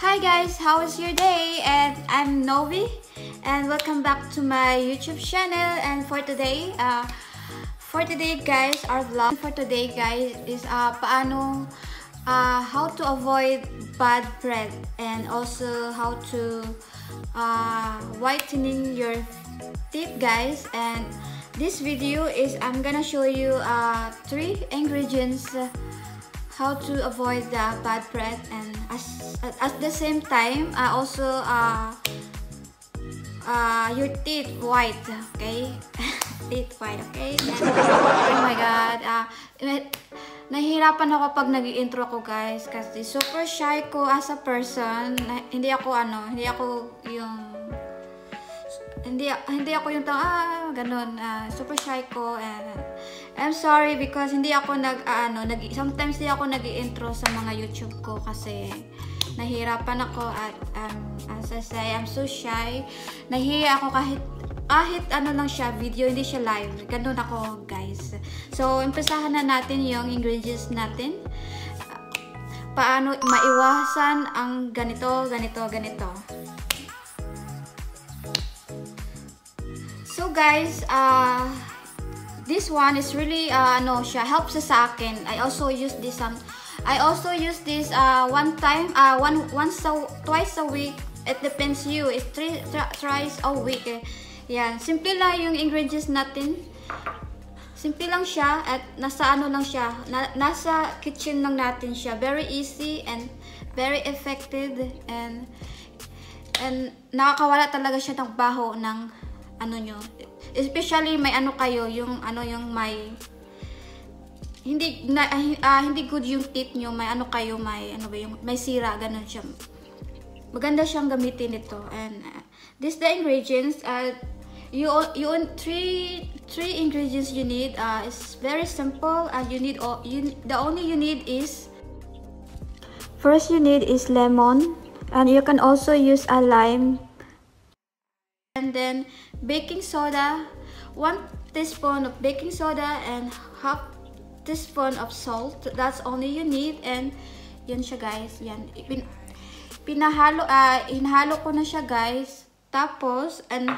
Hi guys, how was your day? And I'm Novi and welcome back to my YouTube channel. And for today, uh, for today guys, our vlog for today guys is uh, paano uh, how to avoid bad breath and also how to uh, whitening your teeth guys. And this video is I'm gonna show you uh, three ingredients how to avoid the bad breath and as, at the same time uh, also uh, uh, your teeth white okay? Teeth white okay? Oh my god uh, nahihirapan ako pag nag intro ko guys kasi super shy ko as a person. Na, hindi ako ano hindi ako yung hindi hindi ako yung tao ah ganun uh, super shy ko and I'm sorry because hindi ako nag uh, ano nag sometimes hindi ako nag-intro sa mga YouTube ko kasi nahirapan ako. At um, as I say I'm so shy. Nahiya ako kahit kahit ano lang siya video hindi siya live. Ganun ako guys. So umpisahan na natin yung ingredients natin. Paano maiwasan ang ganito ganito ganito? So guys, uh, this one is really uh, no siya helps sa akin. I also use this um I also use this uh, one time uh, one once a, twice a week. It depends you. It's three thrice a week. Eh. Yan, simple lang yung ingredients natin. Simple lang siya at nasa ano lang siya, na, nasa kitchen lang natin siya. Very easy and very effective and and nakakawala talaga siya ng baho ng ano nyo. Especially may ano kayo, yung ano yung may hindi na, uh, hindi good yung teeth nyo, may ano kayo, may ano ba yung may sira, ganun siya. Maganda siyang gamitin ito. And uh, this the ingredients uh, you you three three ingredients you need uh it's very simple and you need all you the only you need is first you need is lemon and you can also use a lime and then baking soda 1 teaspoon of baking soda and half teaspoon of salt. That's only you need. And yan siya guys. Yan. Pin, pinahalo uh, inhalo ko na siya guys. Tapos and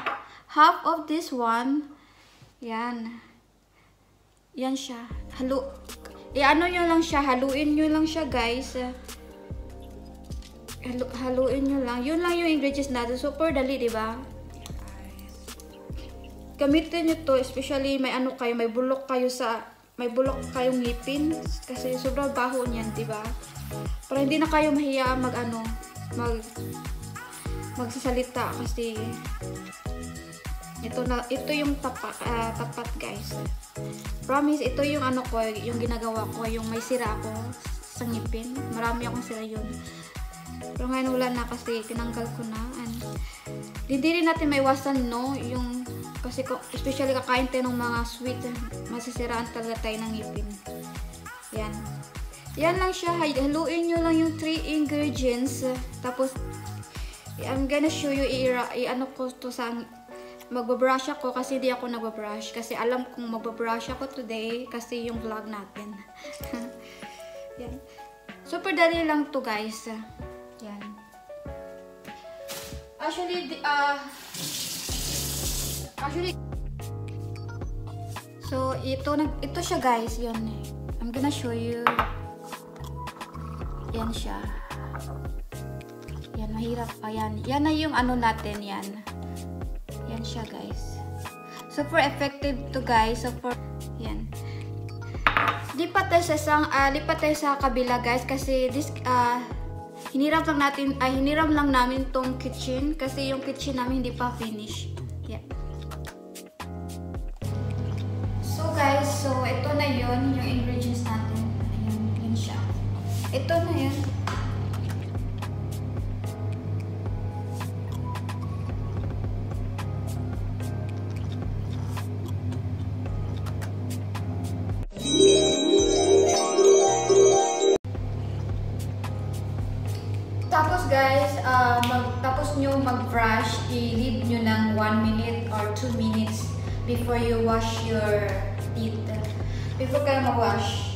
half of this one yan. Yan siya. Halo i-ano nyo lang siya haluin nyo lang siya guys. Halu haluin nyo lang. Yun lang yung ingredients natin. Super dali diba gamitin nyo to, especially may ano kayo, may bulok kayo sa, may bulok kayong ngipin, kasi sobrang baho niyan, di ba? Para hindi na kayo mahiya mag ano, mag, magsasalita. Kasi ito na ito yung tapat uh, tapat guys. Promise ito yung ano ko yung ginagawa ko yung may sira ako sa ngipin. Marami akong sira yun. Pero ngayon wala na kasi tinanggal ko na. And hindi rin natin maiwasan no yung kasi especially kakain tayo ng mga sweet, masisiraan talaga tayo ng ngipin. Yan. Yan lang siya. Haluin nyo lang yung 3 ingredients. Tapos, I'm gonna show you, i-ano ko to sa, magbabrush ako kasi di ako nagbabrush. Kasi alam kong magbabrush ako today kasi yung vlog natin. Yan. Super dali lang to guys. Yan. Actually, uh, Actually, so ito ito siya guys, yun eh. I'm gonna show you. Yan siya. Yan, mahirap. Ayan. Yan na yung ano natin, yan. Yan siya guys. Super effective to guys. Super, yan. Lipat tayo sa isang, uh, lipat tayo sa kabila guys kasi this, uh, hiniram lang natin, ay uh, hiniram lang namin tong kitchen kasi yung kitchen namin hindi pa finish. guys, so ito na yon yung ingredients natin. Ayan, yun siya. Ito na yun. Tapos guys, uh, mag, tapos nyo mag-brush, i-leave nyo ng 1 minute or 2 minutes before you wash your teeth before kayo mag-wash.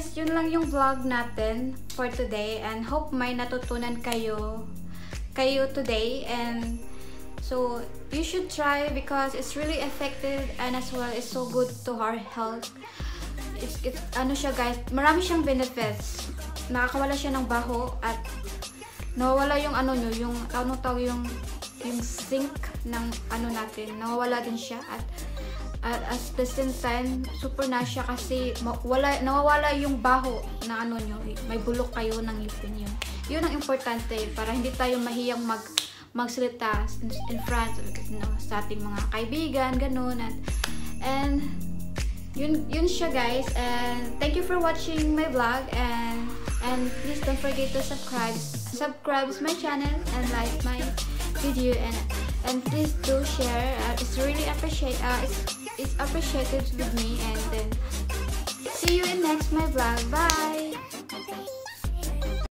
guys, yun lang yung vlog natin for today and hope may natutunan kayo kayo today and so you should try because it's really effective and as well it's so good to our health. It's, it's ano siya guys, marami siyang benefits. Nakakawala siya ng baho at nawawala yung ano nyo, yung ano tawag yung yung sink ng ano natin, nawawala din siya at at at the same time, super na siya kasi wala, nawawala yung baho na ano nyo, may bulok kayo ng ngipin nyo. Yun ang importante para hindi tayo mahiyang mag magsalita in front you know, sa ating mga kaibigan, ganun. At, and yun, yun siya guys. And thank you for watching my vlog and and please don't forget to subscribe subscribe my channel and like my video and and please do share uh, it's really appreciate uh, it's, it's appreciated with me and then see you in next my vlog. Bye